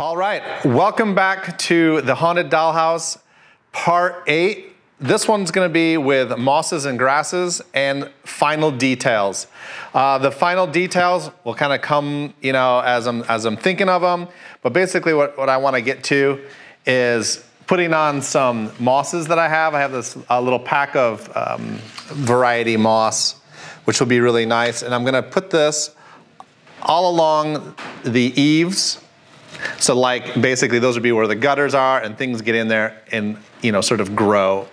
All right, welcome back to the Haunted Dollhouse, part eight. This one's gonna be with mosses and grasses and final details. Uh, the final details will kind of come, you know, as I'm, as I'm thinking of them, but basically what, what I wanna get to is putting on some mosses that I have. I have this a little pack of um, variety moss, which will be really nice. And I'm gonna put this all along the eaves so like basically those would be where the gutters are and things get in there and you know sort of grow.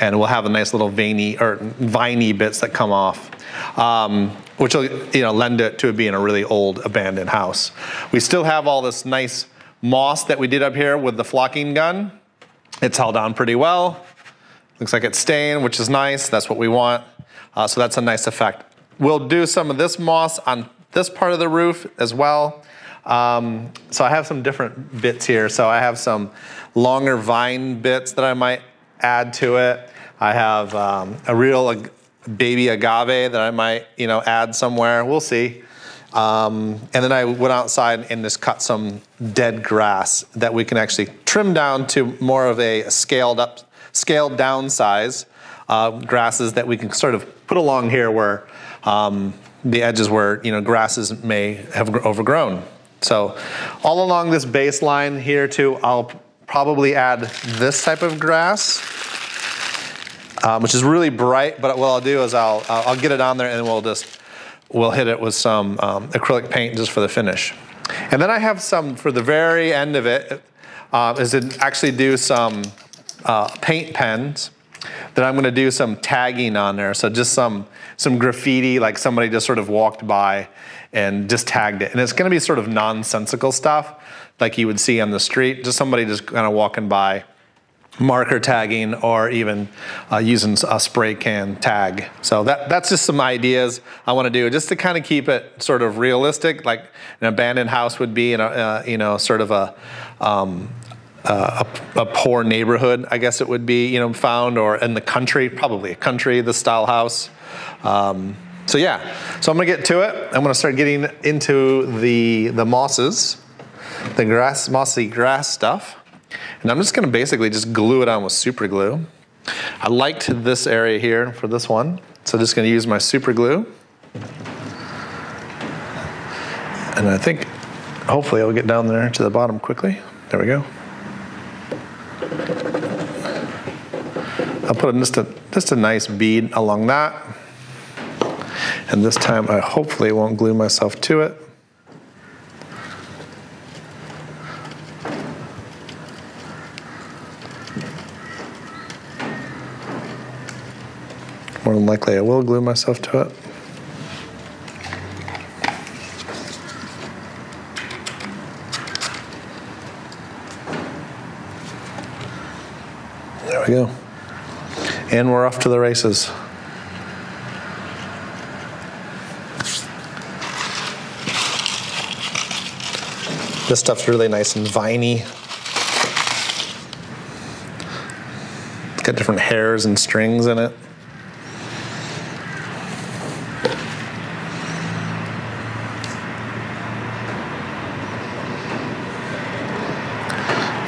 And we'll have a nice little veiny or viney bits that come off. Um, which will you know lend it to it being a really old abandoned house. We still have all this nice moss that we did up here with the flocking gun. It's held on pretty well. Looks like it's staying, which is nice. That's what we want. Uh, so that's a nice effect. We'll do some of this moss on this part of the roof as well. Um, so I have some different bits here. So I have some longer vine bits that I might add to it. I have um, a real ag- baby agave that I might, you know, add somewhere. We'll see. Um, and then I went outside and just cut some dead grass that we can actually trim down to more of a scaled up, scaled down size uh, grasses that we can sort of put along here where um, the edges where you know grasses may have overgrown. So all along this baseline here too, I'll probably add this type of grass, um, which is really bright, but what I'll do is I'll, I'll get it on there and we'll just, we'll hit it with some um, acrylic paint just for the finish. And then I have some for the very end of it, uh, is to actually do some uh, paint pens that I'm gonna do some tagging on there. So just some, some graffiti, like somebody just sort of walked by and just tagged it. And it's gonna be sort of nonsensical stuff like you would see on the street, just somebody just kind of walking by, marker tagging or even uh, using a spray can tag. So that, that's just some ideas I want to do just to kind of keep it sort of realistic, like an abandoned house would be in a, uh, you know, sort of a, um, uh, a, a, poor neighborhood, I guess it would be, you know, found or in the country, probably a country, the style house. Um, so yeah, so I'm gonna get to it. I'm gonna start getting into the the mosses, the grass, mossy grass stuff. And I'm just gonna basically just glue it on with super glue. I liked this area here for this one. So I'm just gonna use my super glue. And I think hopefully I'll get down there to the bottom quickly. There we go. I'll put just a, just a nice bead along that. And this time I hopefully won't glue myself to it. More than likely I will glue myself to it. There we go. And we're off to the races. This stuff's really nice and viney. It's got different hairs and strings in it.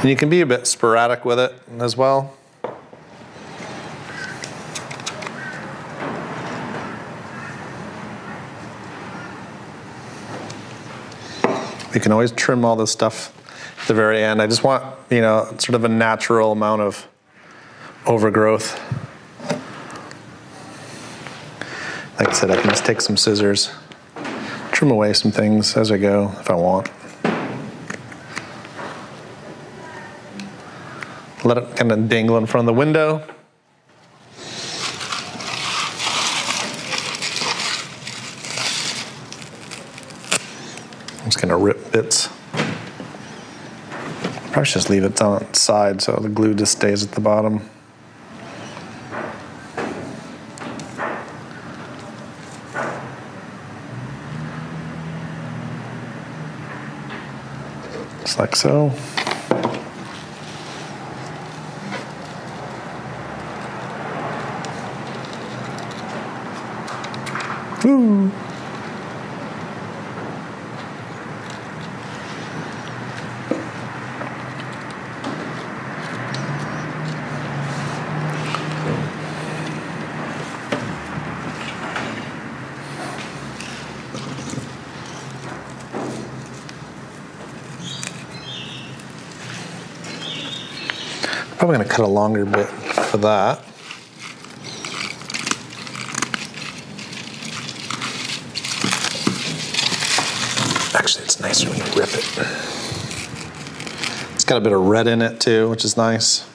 And you can be a bit sporadic with it as well. You can always trim all this stuff at the very end. I just want, you know, sort of a natural amount of overgrowth. Like I said, I can just take some scissors, trim away some things as I go if I want. Let it kind of dangle in front of the window. I'm just gonna rip bits. Probably just leave it on its side so the glue just stays at the bottom. Just like so. Probably gonna cut a longer bit for that. Actually, it's nicer when you rip it. It's got a bit of red in it too, which is nice.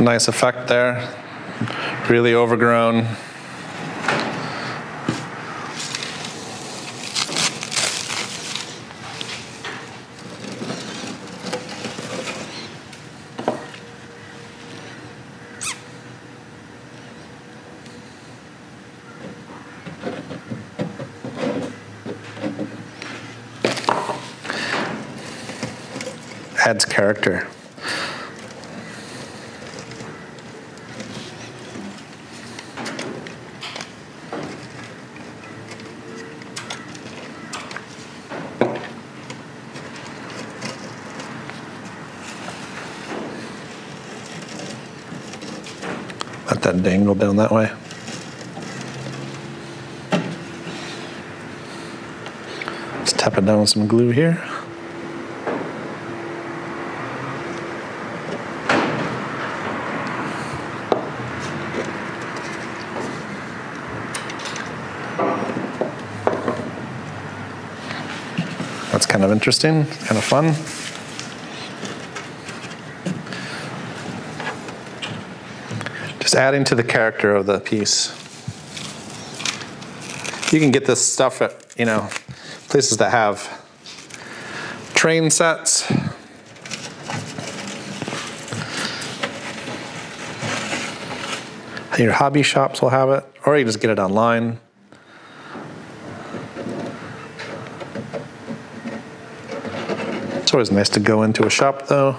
Nice effect there. Really overgrown. adds character. Dangle down that way. Let's tap it down with some glue here. That's kind of interesting, kind of fun. Just adding to the character of the piece. You can get this stuff at, you know, places that have train sets. Your hobby shops will have it, or you just get it online. It's always nice to go into a shop though.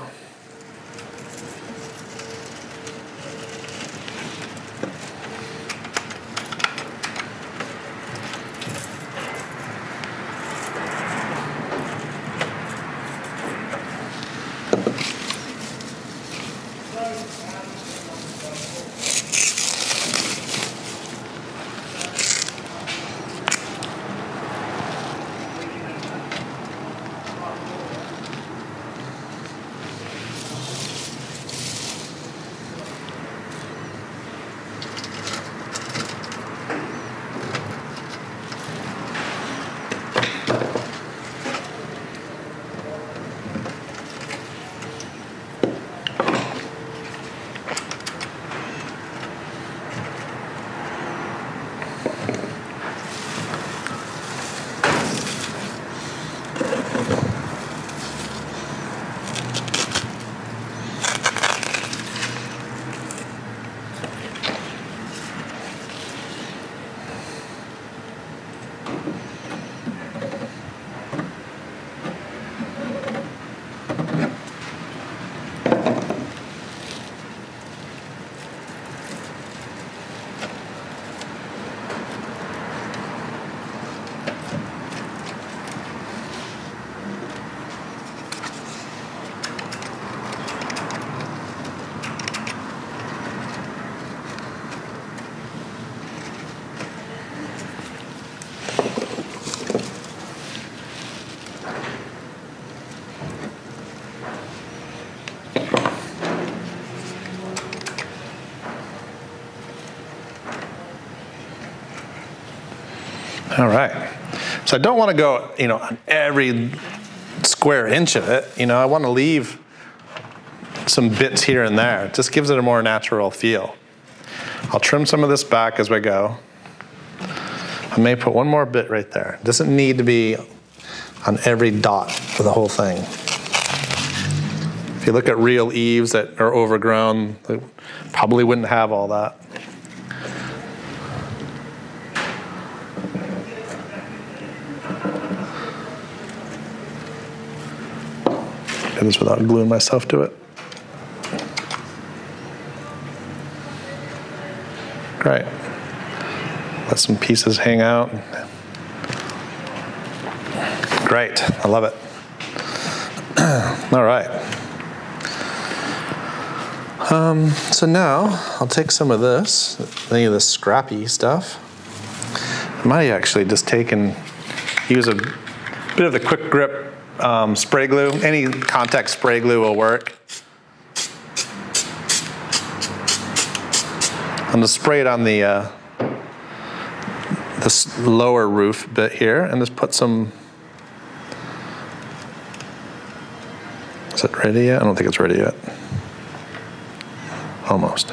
So I don't want to go, you know, on every square inch of it. You know, I want to leave some bits here and there. It just gives it a more natural feel. I'll trim some of this back as we go. I may put one more bit right there. It doesn't need to be on every dot for the whole thing. If you look at real eaves that are overgrown, they probably wouldn't have all that. This without gluing myself to it. Great. Let some pieces hang out. Great, I love it. All right. Um, so now I'll take some of this, any of this scrappy stuff. I might actually just take and use a bit of the quick grip um, spray glue. Any contact spray glue will work. I'm gonna spray it on the uh, this lower roof bit here and just put some Is it ready yet? I don't think it's ready yet. Almost.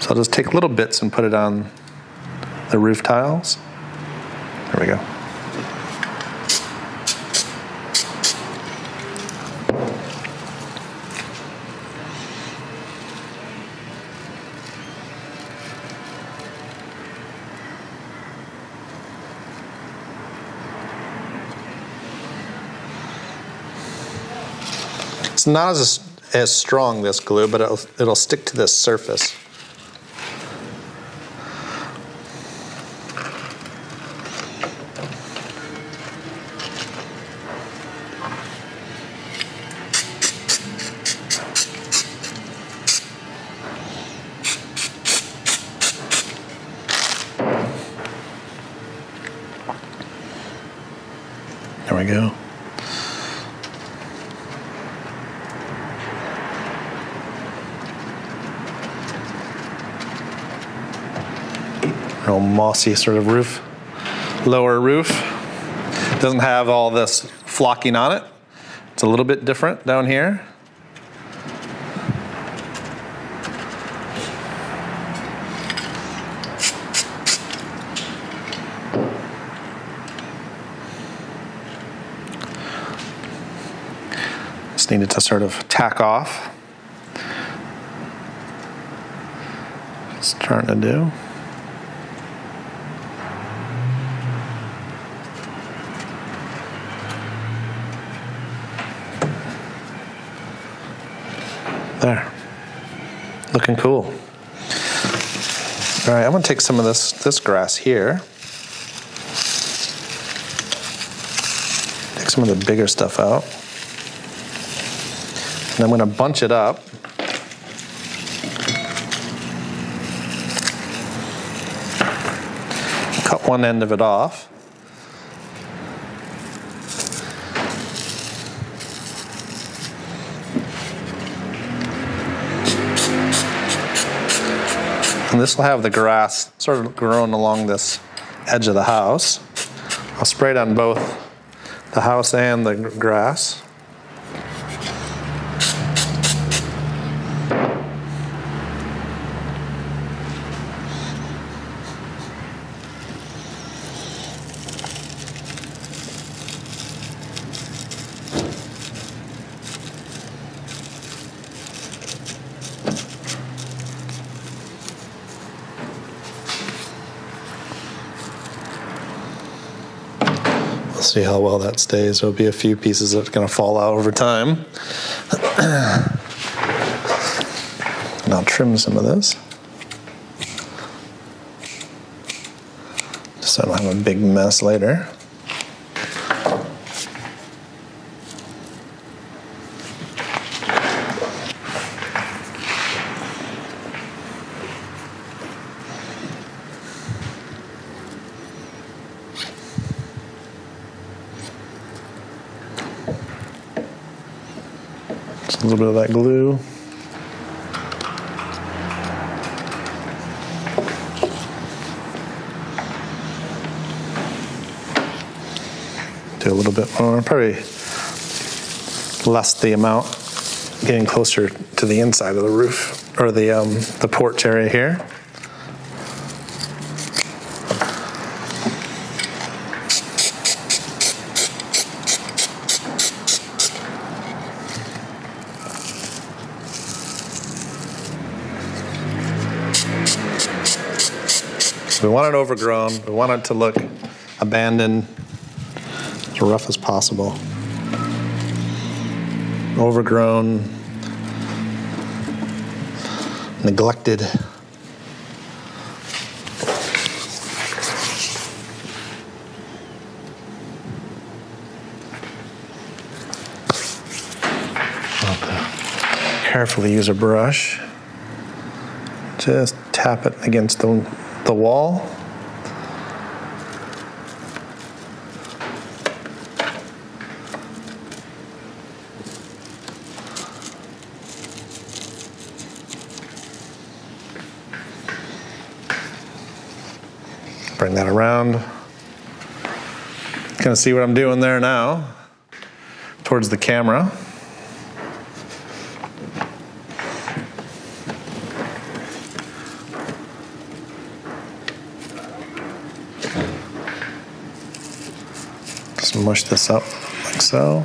So I'll just take little bits and put it on the roof tiles. There we go. It's not as, as strong, this glue, but it'll, it'll stick to this surface. Mossy sort of roof, lower roof. Doesn't have all this flocking on it. It's a little bit different down here. Just needed to sort of tack off. Just trying to do. Looking cool. All right, I'm gonna take some of this, this grass here. Take some of the bigger stuff out. And I'm gonna bunch it up. Cut one end of it off. And this will have the grass sort of grown along this edge of the house. I'll spray it on both the house and the grass. See how well that stays. There'll be a few pieces that are going to fall out over time. and I'll trim some of this. So I don't have a big mess later. Just a little bit of that glue. Do a little bit more, probably less the amount, getting closer to the inside of the roof or the um, the porch area here. Want it overgrown. We want it to look abandoned, as rough as possible. Overgrown, neglected. Carefully use a brush. Just tap it against the, the wall. Bring that around. Kind of see what I'm doing there now towards the camera. Mush this up like so.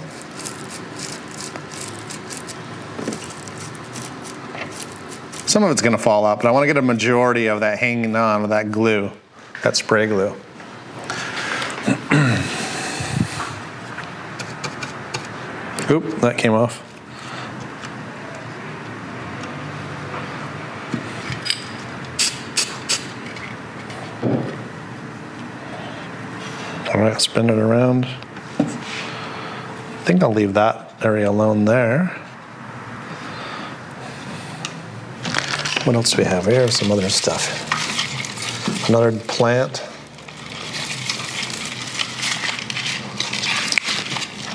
Some of it's going to fall out, but I want to get a majority of that hanging on with that glue, that spray glue. Oop, that came off. All right, spin it around. I think I'll leave that area alone there. What else do we have here? Some other stuff. Another plant.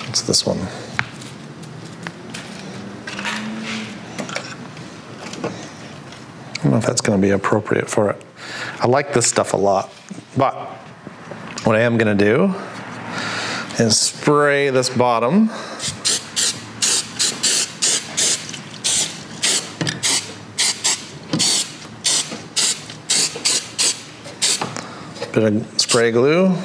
What's this one? I don't know if that's going to be appropriate for it. I like this stuff a lot, but what I am going to do is spray this bottom. Bit of spray glue.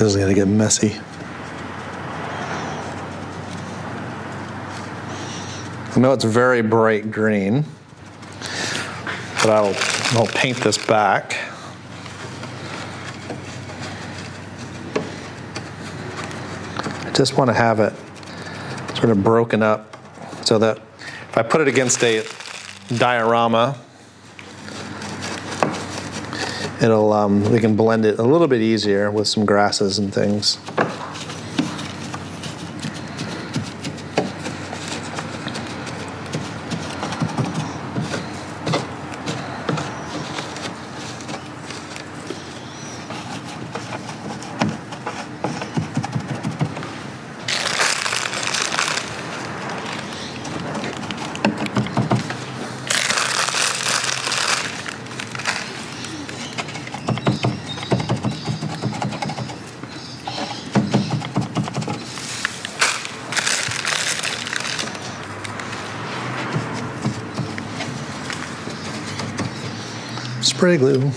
This is gonna get messy. I know it's very bright green, but I'll, I'll paint this back. I just want to have it sort of broken up so that if I put it against a diorama, it'll um, we can blend it a little bit easier with some grasses and things. Spray glue.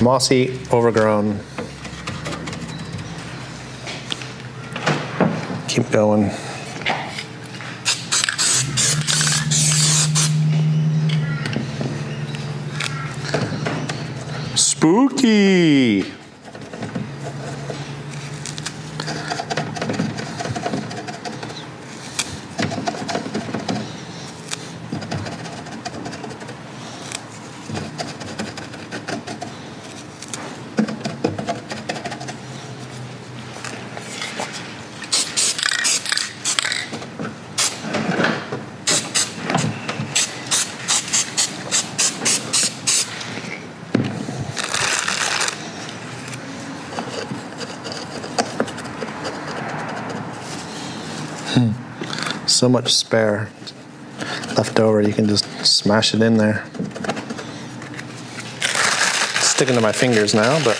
Mossy, overgrown. Keep going. Spooky. So much spare left over, you can just smash it in there. It's sticking to my fingers now, but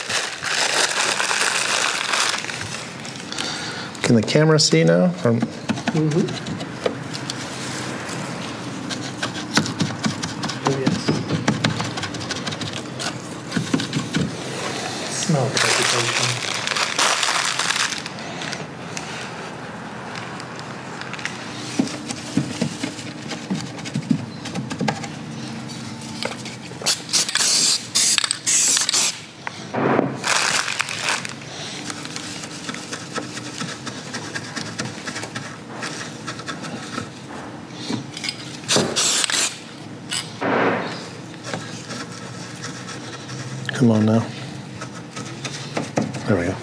can the camera see now? Or- Oh, Come on now. There we go.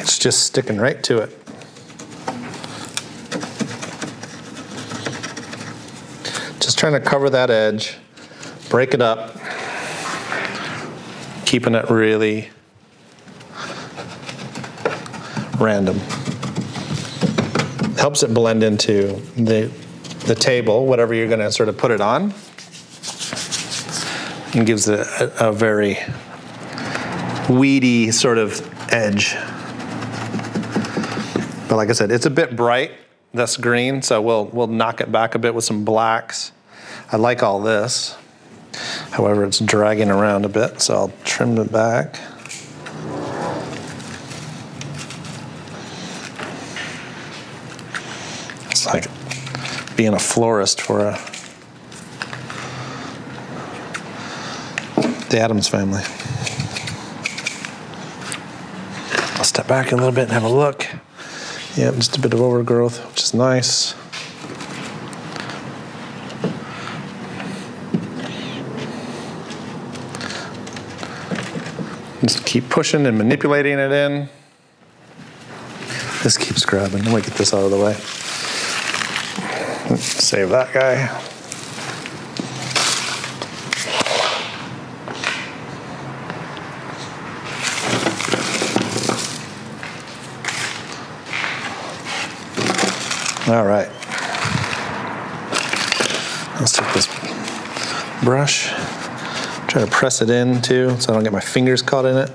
It's just sticking right to it. Trying to cover that edge, break it up, keeping it really random. Helps it blend into the, the table, whatever you're going to sort of put it on, and gives it a, a very weedy sort of edge. But like I said, it's a bit bright, this green, so we'll, we'll knock it back a bit with some blacks. I like all this. However, it's dragging around a bit, so I'll trim it back. It's like being a florist for a the Addams family. I'll step back a little bit and have a look. Yep, just a bit of overgrowth, which is nice. Just keep pushing and manipulating it in. This keeps grabbing. Let me get this out of the way. Save that guy. All right. Let's take this brush, try to press it in too so I don't get my fingers caught in it.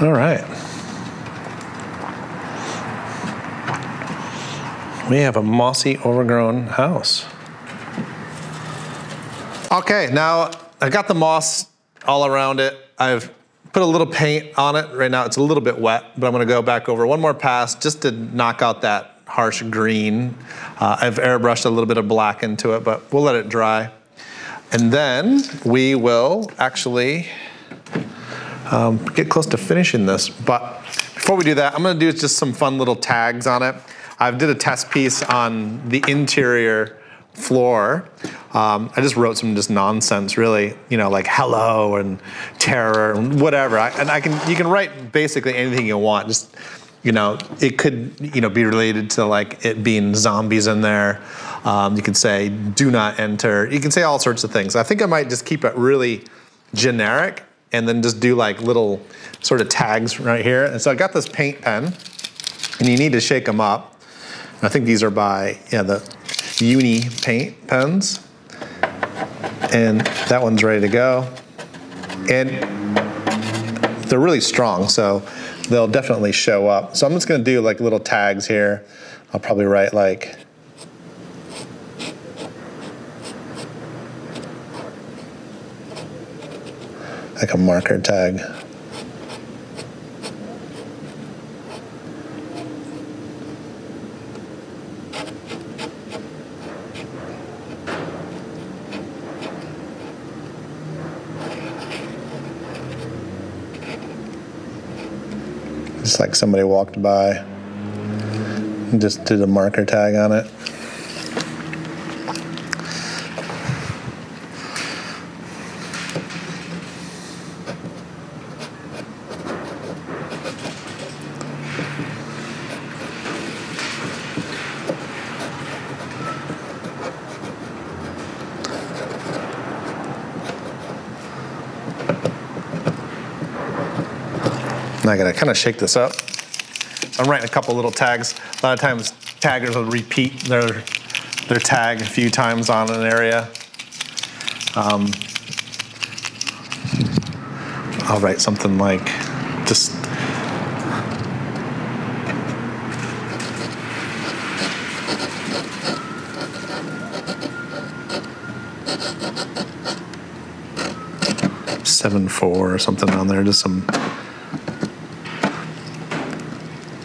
All right. We have a mossy, overgrown house. Okay, now I got the moss all around it. I've put a little paint on it. Right now it's a little bit wet, but I'm gonna go back over one more pass just to knock out that harsh green. Uh, I've airbrushed a little bit of black into it, but we'll let it dry. And then we will actually um, get close to finishing this. But before we do that, I'm gonna do just some fun little tags on it. I did a test piece on the interior floor. Um, I just wrote some just nonsense, really, you know, like hello and terror and whatever. I, and I can, you can write basically anything you want. Just, you know, it could, you know, be related to like it being zombies in there. Um, you could say do not enter. You can say all sorts of things. I think I might just keep it really generic and then just do like little sort of tags right here. And so I got this paint pen and you need to shake them up. I think these are by, yeah, the uni paint pens. And that one's ready to go. And they're really strong, so they'll definitely show up. So I'm just gonna do like little tags here. I'll probably write like like a marker tag. Just like somebody walked by and just did a marker tag on it. I gotta kind of shake this up. So I'm writing a couple little tags. A lot of times taggers will repeat their their tag a few times on an area. Um, I'll write something like just seven four or something on there, just some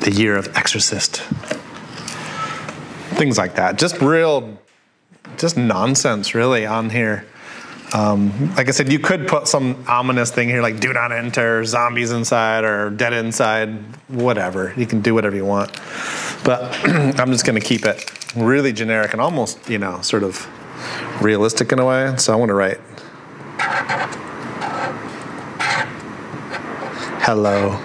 the year of Exorcist. Things like that. Just real, just nonsense, really, on here. Um, like I said, you could put some ominous thing here, like "Do not enter," "Zombies inside," or "Dead inside," whatever. You can do whatever you want. But I'm just going to keep it really generic and almost, you know, sort of realistic in a way. So I want to write hello.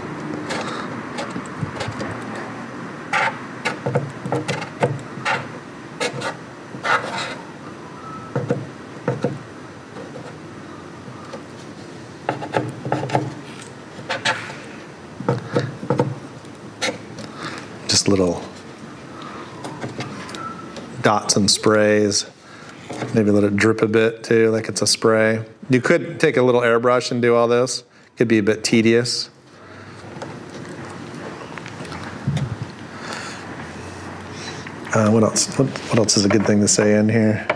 Just little and sprays. Maybe let it drip a bit too, like it's a spray. You could take a little airbrush and do all this. Could be a bit tedious. Uh, what else? What, what else is a good thing to say in here?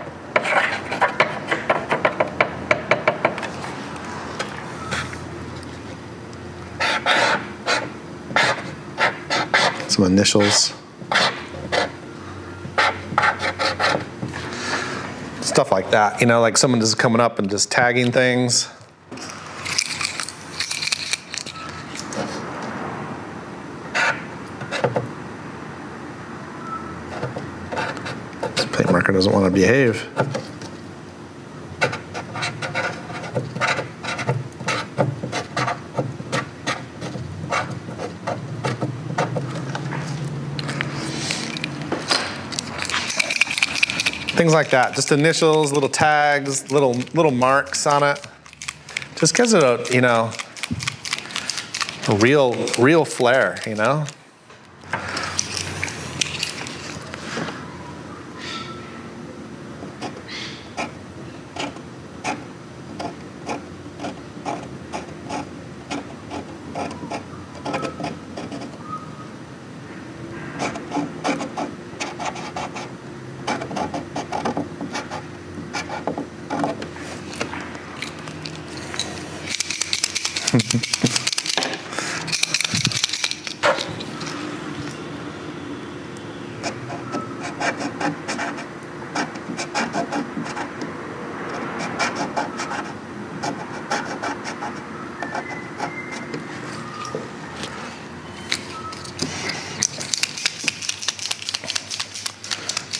Some initials. Stuff like that. You know, like someone just coming up and just tagging things. This paint marker doesn't want to behave. Things like that, just initials, little tags, little little marks on it. Just gives it a, you know, a real real flair, you know?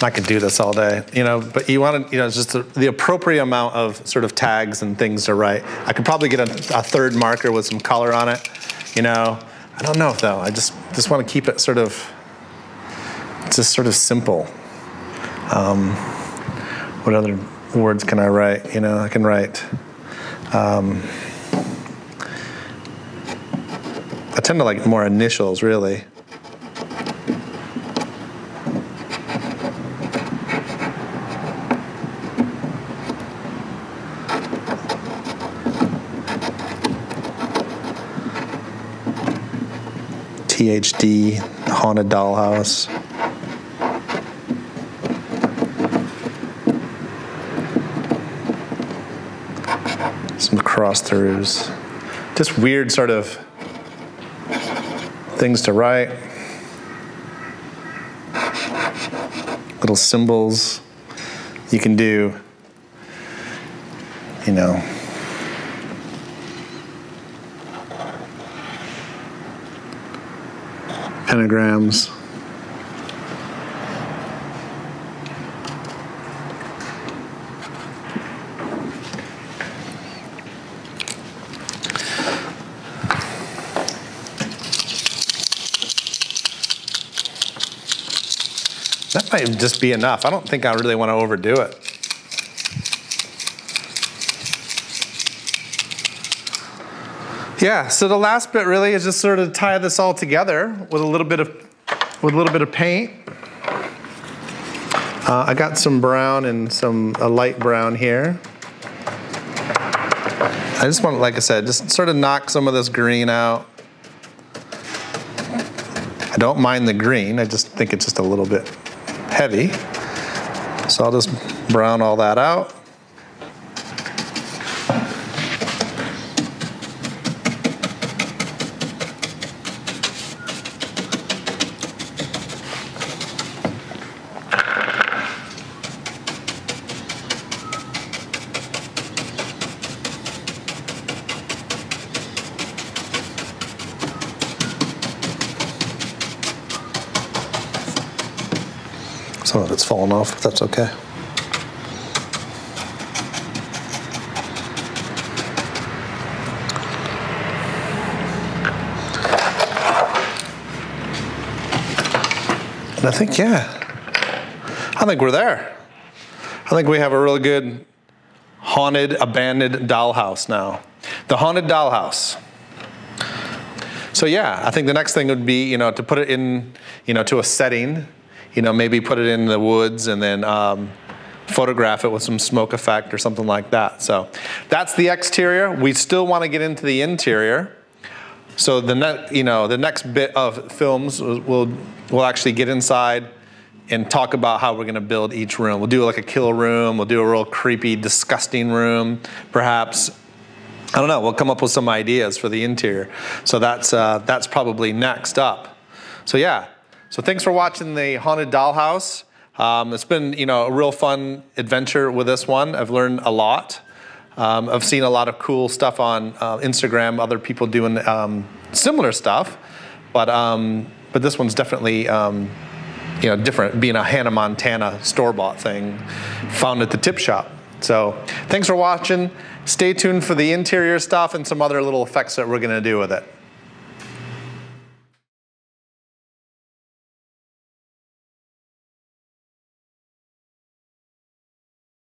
I could do this all day, you know, but you want to, you know, just the, the appropriate amount of sort of tags and things to write. I could probably get a, a third marker with some color on it, you know. I don't know though. I just just want to keep it sort of just sort of simple. Um, what other words can I write? You know, I can write. Um, I tend to like more initials, really. THD haunted dollhouse. Some cross throughs. Just weird sort of things to write. Little symbols. You can do, you know, pentagrams. That might just be enough. I don't think I really want to overdo it. Yeah, so the last bit really is just sort of tie this all together with a little bit of with a little bit of paint. Uh, I got some brown and some a light brown here. I just want, like I said, just sort of knock some of this green out. I don't mind the green. I just think it's just a little bit heavy. So I'll just brown all that out. Some of it's fallen off, but that's okay. And I think, yeah, I think we're there. I think we have a really good haunted, abandoned dollhouse now. The haunted dollhouse. So yeah, I think the next thing would be, you know, to put it in, you know, to a setting, you know, maybe put it in the woods and then um, photograph it with some smoke effect or something like that. So that's the exterior. We still want to get into the interior. So the ne- you know the next bit of films we'll we'll actually get inside and talk about how we're going to build each room. We'll do like a kill room. We'll do a real creepy, disgusting room, perhaps. I don't know. We'll come up with some ideas for the interior. So that's uh, that's probably next up. So yeah. So thanks for watching the haunted dollhouse. Um, it's been you know a real fun adventure with this one. I've learned a lot. Um, I've seen a lot of cool stuff on uh, Instagram, other people doing um, similar stuff, but um, but this one's definitely um, you know different, being a Hannah Montana store bought thing, found at the tip shop. So thanks for watching. Stay tuned for the interior stuff and some other little effects that we're going to do with it.